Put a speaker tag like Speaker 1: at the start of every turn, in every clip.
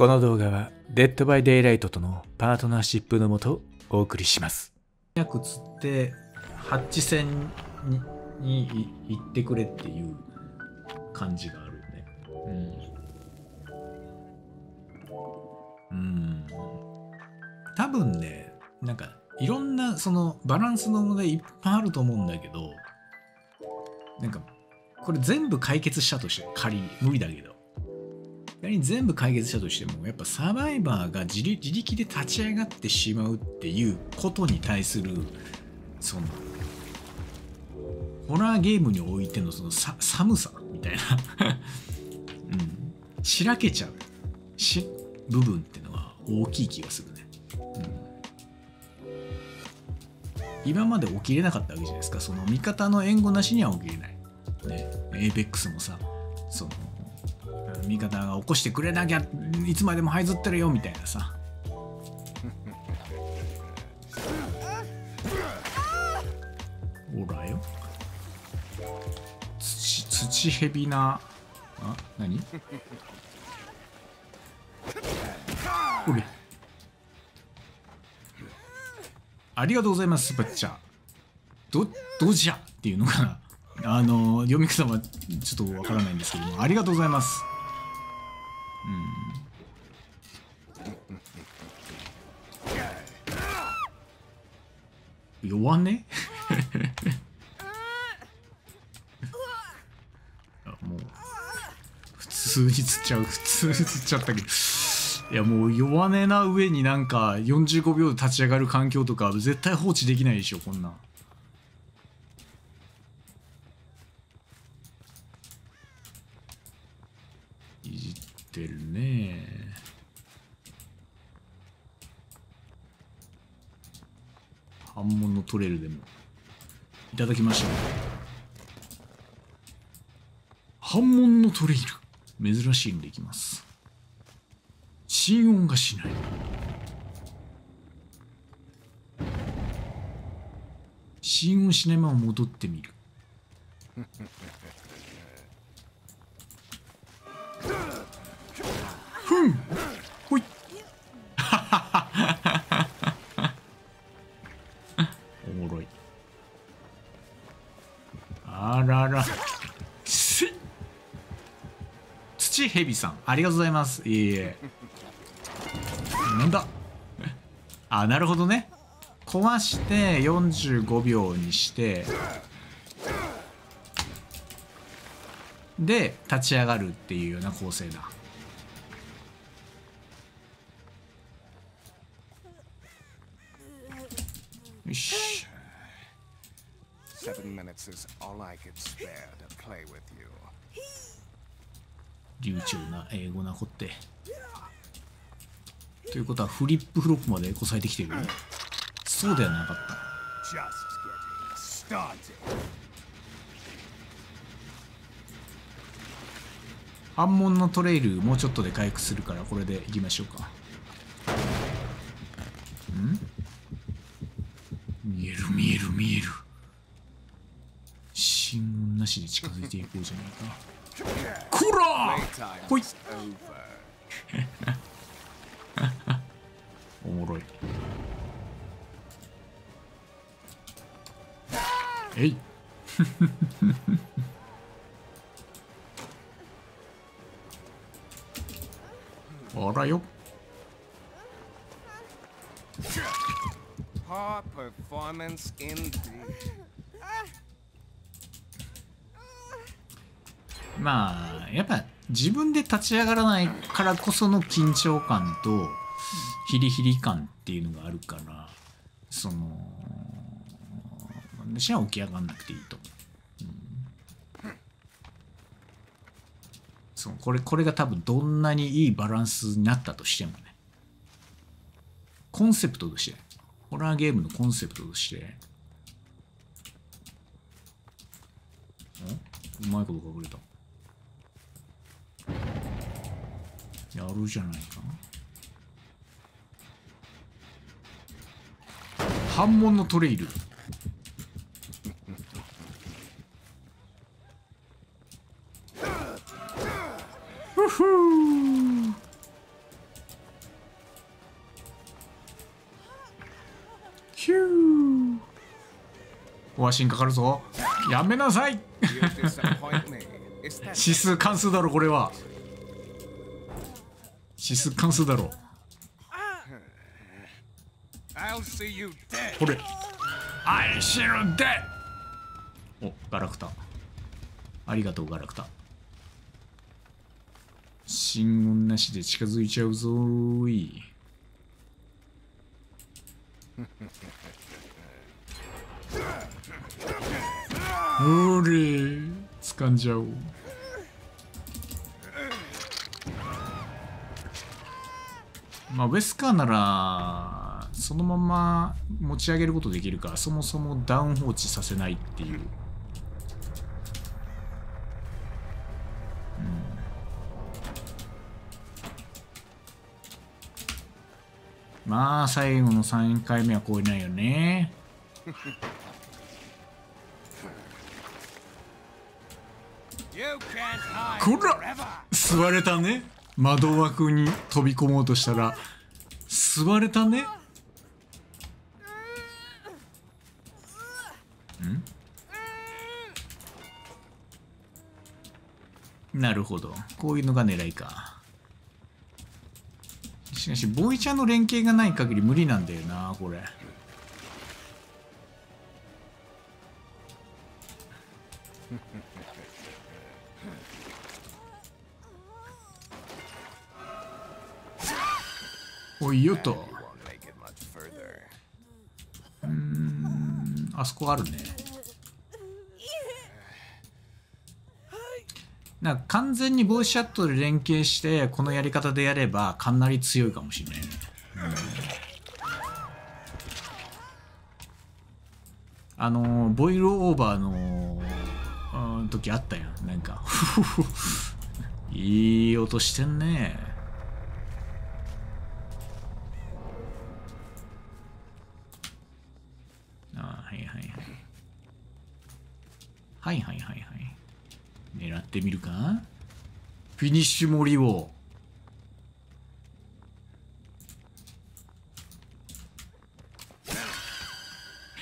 Speaker 1: この動画は Dead by Daylight とのパートナーシップのもとお送りします。
Speaker 2: 早く釣ってハッチ戦にに行ってくれっていう感じがあるね。うん。うん。多分ねなんかいろんなそのバランスの問題いっぱいあると思うんだけどなんかこれ全部解決したとして仮に無理だけど。仮に全部解決したとしてもやっぱサバイバーが自力で立ち上がってしまうっていうことに対するそのホラーゲームにおいてのそのさ寒さみたいな、うん、しらけちゃうし部分っていうのは大きい気がするね、うん、今まで起きれなかったわけじゃないですか。その味方の援護なしには起きれない。ね。 Apex もさその味方が起こしてくれなきゃいつまでも這いずってるよみたいなさ。ほらよ。土土ヘビなあ何？おれ。ありがとうございますスパッチャどどじゃ？っていうのかな。あの読み方はちょっとわからないんですけども。ありがとうございます。弱ね？あもう。普通に釣っちゃう。普通に釣っちゃったけど。いやもう弱音な上になんか45秒で立ち上がる環境とか絶対放置できないでしょこんなん。いじってるね反物のトレルでも。いただきました。反物のトレイル珍しいんでいきます。心音がしない。心音しないまま戻ってみる。ふん。らら。土ヘビさんありがとうございます。いえいえ。なんだ。あなるほどね。壊して45秒にして。で立ち上がるっていうような構成だ。よし
Speaker 3: Seven minutes is all I could spare to play with you.
Speaker 2: 流暢な英語なこってということはフリップフロップまでこさえてきてるそうではなかった.反問のトレイルもうちょっとで回復するからこれでいきましょうかん見える見える見える心音なしで近づいていこうじゃないかこらほい.おもろいえいあらよ
Speaker 3: Poor performance indeed.
Speaker 2: まあやっぱ自分で立ち上がらないからこその緊張感とヒリヒリ感っていうのがあるからその私は起き上がんなくていいと。う、ん。そうこれこれが多分どんなにいいバランスになったとしてもね。コンセプトとしてホラーゲームのコンセプトとしてうまいこと隠れた。やるじゃないか。反問のトレイル。ふふかかるぞ。やめなさい。指数関数だろこれは。指数関数だろ
Speaker 3: dead.
Speaker 2: これ。愛しるでおガラクタ。ありがとうガラクタ。信音なしで近づいちゃうぞーい。ほれ。掴んじゃおうまあウェスカーならそのまま持ち上げることできるからそもそもダウン放置させないっていう、うん、まあ最後の3回目は超えないよね。こら
Speaker 3: forever.
Speaker 2: 座れたね窓枠に飛び込もうとしたら座れたね？ん？なるほど。こういうのが狙いか。しかしボイチャの連携がない限り無理なんだよなこれ。おいよと。
Speaker 3: You won't make it much further.
Speaker 2: あそこあるね。なんか完全にボイスチャットで連携してこのやり方でやればかなり強いかもしれないね、あのボイルオーバーのうん時あったやん。なんかいい音してんねあはいはいはいはいはいはいはい。狙ってみるか？フィニッシュ森を。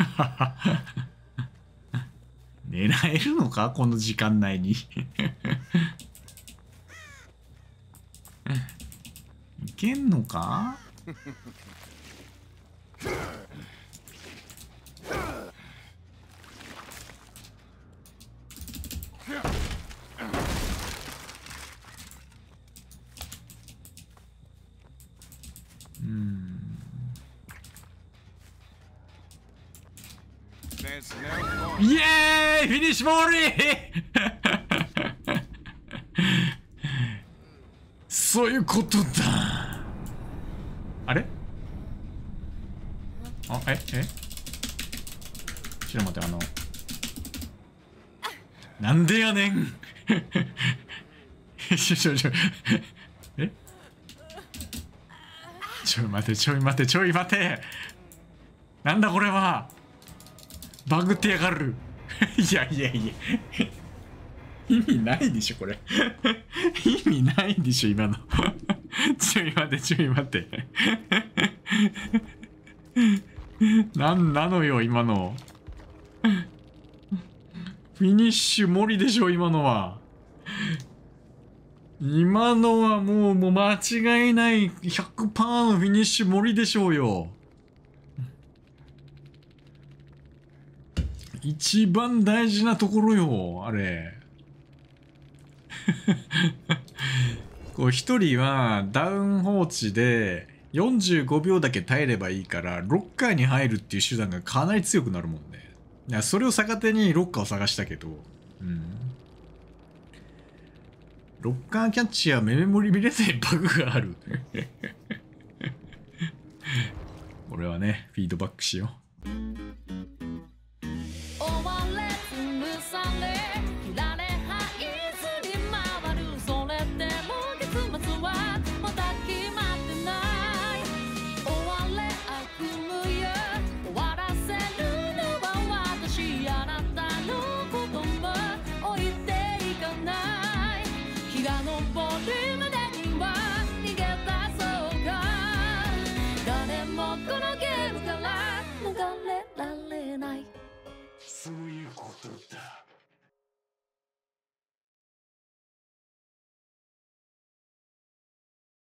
Speaker 2: 狙えるのか？この時間内に。いけんのか？イエーイフィニッシュボールそういうことだ。あれ？あえ？え？ちょっと待ってあのなんでやねん。ちょちょちょえ？ちょい待てちょい待てちょい待て。なんだこれはバグってやがる。いやいやいや。意味ないでしょこれ。意味ないでしょ今の。ちょい待ってちょい待って。なんなのよ今の。フィニッシュ森でしょ今のは。今のはもうもう間違いない。100%のフィニッシュ森でしょうよ。一番大事なところよあれ。こう一人はダウン放置で45秒だけ耐えればいいからロッカーに入るっていう手段がかなり強くなるもんね。いやそれを逆手にロッカーを探したけど。うん。ロッカーキャッチやメモリ見れないバグがある。俺はねフィードバックしよう。そういうことだ。